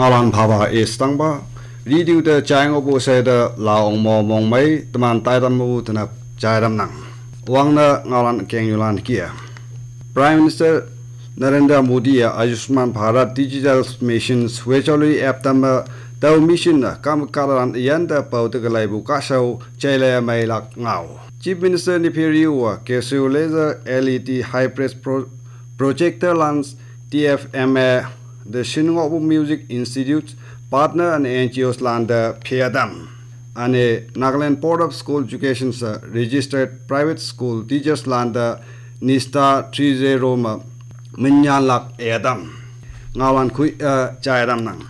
ngalan phaba estang ba ridiu te chang obu se de la ong mo mong mai taman tai dam mu tana chai dam nang. Wang na ngalan keng yulan kia. Prime minister Narendra Modi ya Ayushman Bharat Digital mission swechali app tam tàu mission na kam karan yan da pau de lai bu ka sau chai chele mai lak ngao. Chief Minister Nipiriwa Kesu Laser LED High Press Pro Projector Lens TFMA, the Shingobu Music Institute, partner and NGOs Landa phiadam ane Nagaland Board of School Education's registered private school teachers Landa Nista Trize Roma Minyan Lak edam Ngawan Kui uh, chairam Nang.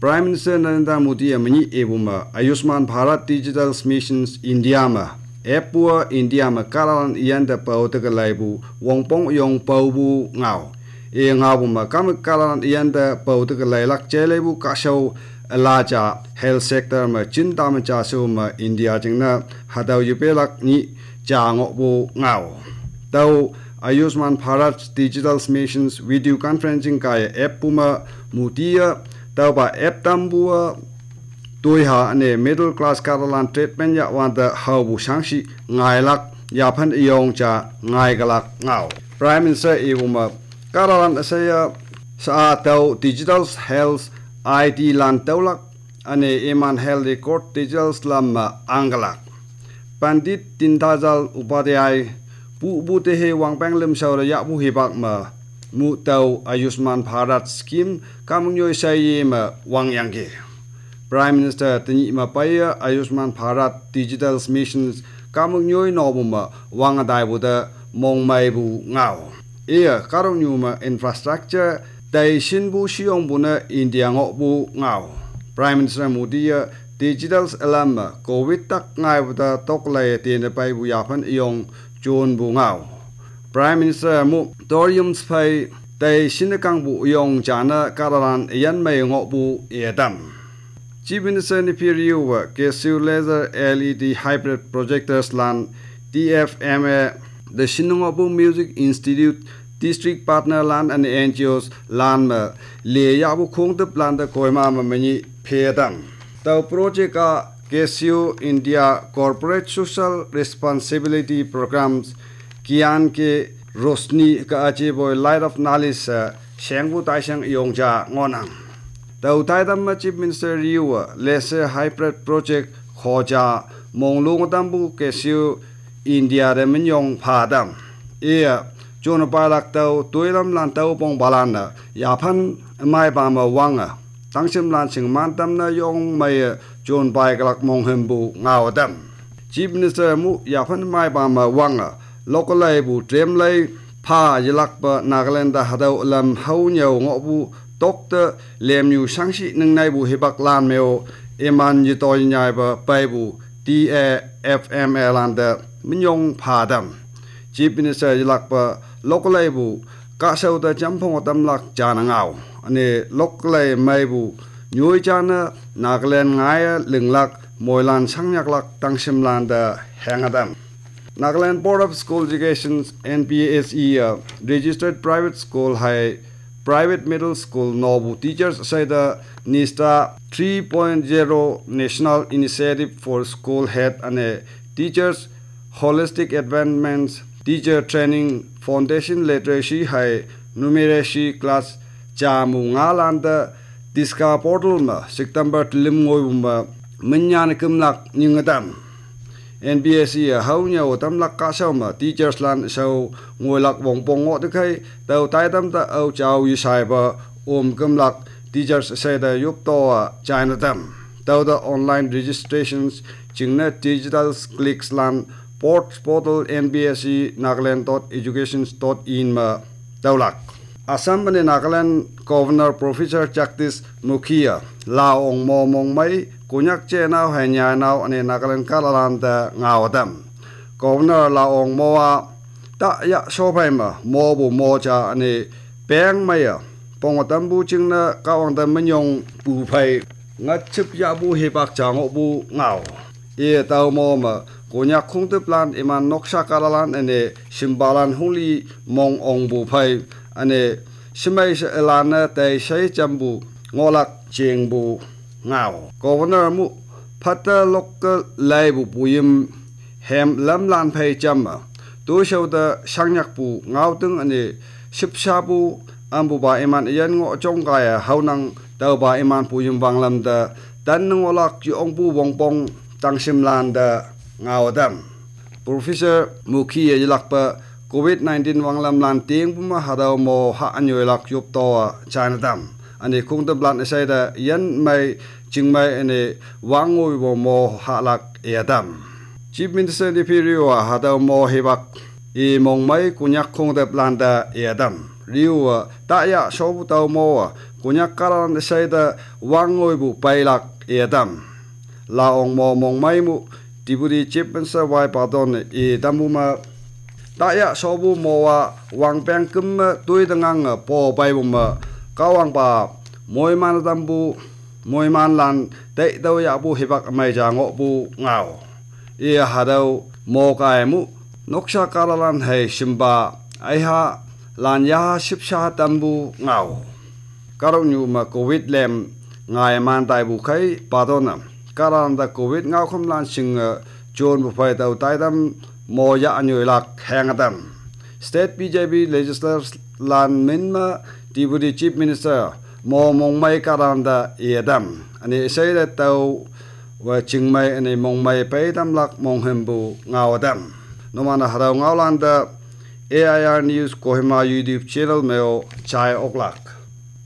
Prime Minister Narendra Modi Amini Ebuma Ayushman Bharat Digital Missions India ma epua, India ma karalan ianda pau te laibu wongpong yong pau bu ngau e nga bu ma kam kalan yanda pau te lai lak chele bu ka show la cha, health sector ma chin ta ma cha so ma india jing na hadaw yu pe lak ni cha ngo bu ngao. Tau ayushman bharat digital missions video conferencing ka app pu ma mutia, tau ba app tam doiha ane middle class Catalan treatment ya wan da hawu shangshi ngai lak ya phan iong cha ngai galak ngao. Prime minister iwuma Catalan asaya sa tau digital health IT lan tawlak ane iman health record digital lam angalak. Pandit tindajal upadhyay pu bu te he wangpang lem saura ya bu hi bak ma mu tau ayushman bharat scheme kamung yoi sai ma wang yang ge. Prime minister tini ma paya ayushman bharat, digital missions kamuk nyoi no bu ma wang dai bu da mong mai bu ngao. Ia karong nyu ma infrastructure, dai shin bu shiong bu na india ngo bu ngao. Prime minister modi ya digital alam covid tak ngai bu da tok lai te ne pai bu ya phan yong chun bu ngao. Prime minister mu torium spai dai shin kang bu yong jana, kararan yan mai ngo bu edam chief minister ni periu wa kesu laser led hybrid projectors lan tfma the Shinungobu Music Institute, district partner land and NGOs land ma, le ya bu khong tap land da koi ma ma mani phe dam taw project ka KSU India Corporate Social Responsibility Programs, kian ke rosni ka ache boy light of knowledge sheng bu tai sheng yong ja ngonang tàu thái tâm ma chief minister yu lesser hybrid project khoja monglung dam bu siêu India de min yong pha dam e chon pa lak tàu tuai lam lan tàu pong balan na ya phan mai ba ma wang tăng tang sim lan sing man tam na yong mai chon pai kalak mong hem bu ngao dam chief minister mu ya phan mai ba ma wang a local lai bu trem lai pha yilak pa nagaland da hadau lam hau nyau ngo bu tok te lem yu sĩ shi nang nai bu hebak lan meo eman yi toy nyai ba pai bu t a f m l an da minyong pha dam. Chief minister lak pa lokalai bu ka sau da champong tam lak chana ngau ane lokalai mai bu nyoi chana naglen ngai ling lak nhạc lạc lak tangsim lan da hangadam Nagaland Board of School Education NPSE uh, registered private school high private middle school nobu teachers say the nista 3.0 national initiative for school head and a teachers holistic advancements teacher training foundation literacy hai numeracy class chamu ngalan the diska portal ma september lim ngoi ma minyan kimlak ningadam. NBSC à, hau nhau tam lak ka sau ma teachers lan sau ngoi lak bong bong ngo te khai tau tai tam ta au chau yu sai ba om lắc. Teachers say da yup to à, china tam tau da online registrations chingna digital clicks lan port portal nbsc nagaland.education.in ma taulak assam ne nagaland, governor professor jagdish Mukhiya la ong mo mong mai kunyak che nau hai nya nau ane nagaland kalalan da ngawadam governor la ong mo wa ta ya so pai ma, mo bu mo cha ane peng mai ya. Pong tam bu ching na ka ong da manyong bu pai, ngat chip ya bu he bak cha ngo bu ngao e tao mo ma kunya khung te plan iman noksha karalan lan simbalan huli mong ong bu phai ane simai se elana te sai chambu ngolak cheng bu governor mu phata lokka lai bộ puyim hem lam lan phai chamma à. tu shau da sangyak bu ngao tung ane sipsa bu ambu ba iman yan ngo chong kaya à, haunang tau ba iman puyim wanglam da dan ngolak chi ong bu bong pong, tang sim lan da ngao dam professor mukhi ye lakpa covid 19 wanglam lan ting bu ma hadaw mo ha anyoy lak yup to à, china dam ani kung da blan sai da yan mai ching mai ani wangoi bo mo ha lak e dam chief minister ni phirio hadaw mo hebak i mong mai kunyak khung da blan da e dam riu ta ya so bu taw mo kunyak karan sai da wangoi bu pai lak e dam la ong mo mong mai mu tiburi chip ben sa wai pa don e damu ma. Ta ya so bu mo wa wang peng kum tui dangang po pai bu ma. Ka wang pa moi man dam bu man lan te đâu ya bu hibak mai ja ngộ bu ngào, ia ha đâu mô cài mu noksha karalan hai simba ai ha lan ya ship sha tam bu ngao. Karo nyu ma covid lem ngài man tai bu khai pa don nam. Karan da covid ngao khom lan sing eh, chôn bu phai tàu tai dam mô ya anyu lak hang dam. State bjp legislators lan min ma deputy chief minister mô mong mai karan da ye dam ani sai da tau wa ching mai ani mong mai pe dam lak mong hem bu ngau dam no mana harau ngau lan da AIR News Kohima YouTube channel meo chai oklak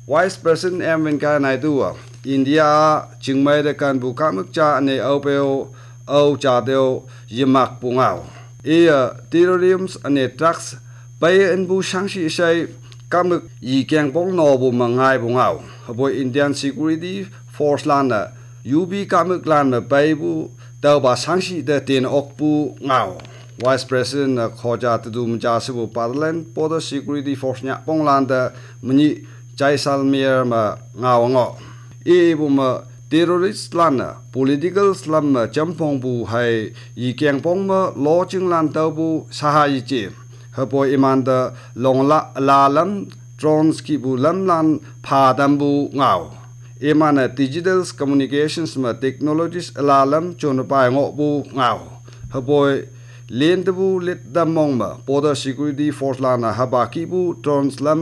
Vice President M. Venkaya Naidu à, India chingmai de kan bu kamuk cha ne au peo au cha deo yimak pungao e terrorism ane drugs pai en bu shangshi sai kamuk, yi kyang pong no bu mangai bungao habo Indian Security Force lan lana UB kamuk lan ma pai bu, tau ba shangshi de ten ok bu ngao. Vice President khoja tu mja sibu Parliament, Border Security Force nya pong lan da mni Jaisalmer ma ngao ngao e bu ma terrorist lan na, political slam ma champong bu hai, yi kyang pong ma lo ching lan tau bu sa ha yi iman da long la la lam drones ki bu lam lan pha dam bu ngao iman man digital communications ma technologies la lam chon pa ngo bu ngao ha po len bu lit da mong ma, border security force lan na ha ba ki bu drones lam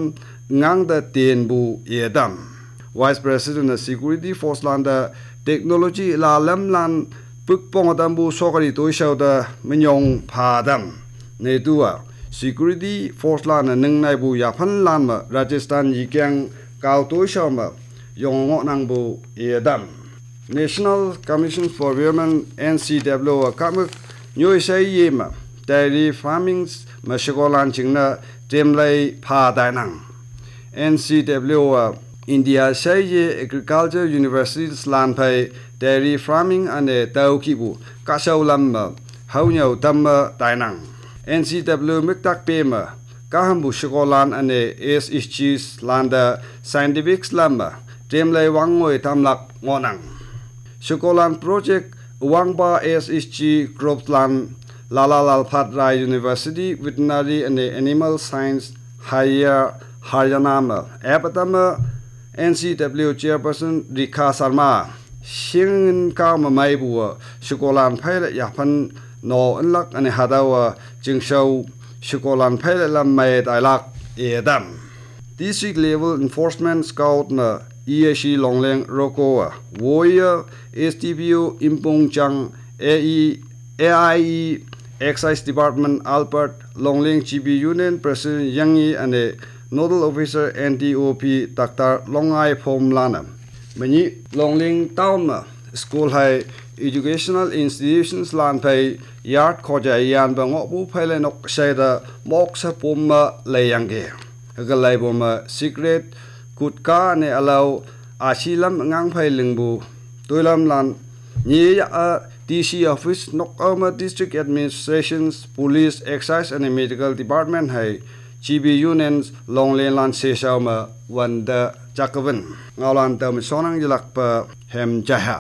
ngang da ten bu ye dam. Vice President Security Force landa technology la lam lan puk pong adam bu sokari toi shau da minyong pha dam ne tua security force lan nang nai bu ya phan lan ma Rajasthan, yi kyang kaw to sha ma yong ngo nang bu e dam National Commission for Women NCW kam nyu sai yi ma dairy farming ma shigolan tem lai pha dai nang NCW à, India sai ye agriculture university slan phai dairy farming ane tau ki bu ka sau lam ma hau nyau tam ma dai nang NCW miktak pema kahambu shigolan ane es ischis landa scientific slamba temlai wangoi tamlak ngonang shigolan project wangba es ischi groplan lalalal phatrai university veterinary and animal science higher haryana apatama ncw chairperson rika sharma shingin ka mamai bu shigolan phaila yapan no unlak ane hadawa jing show shikolan phai la mai đại lạc ế dam district level enforcement scout na EAC Longleng Roko Warrior à. STPU Impong Chang AE AIE Excise Department, Albert, long leng GB Union, President Yangi ane Nodal Officer NDOP Dr. Longai Phom Lana. À. Mani Longling Town ma school hai educational institutions lan phai yard khoja yan ba ngo bu phai le nok sai da, mok sa pum ma le yang ge. Ga lai bo ma, secret kut ka ne alau asilam ngang phai ling bu. Tuilam lan ni ya DC office, nok ma district administrations, police, excise and medical department hai GB unions long len lan se sa ma wan da chakavan ngalan ta mi sonang jilak pa, hem jaha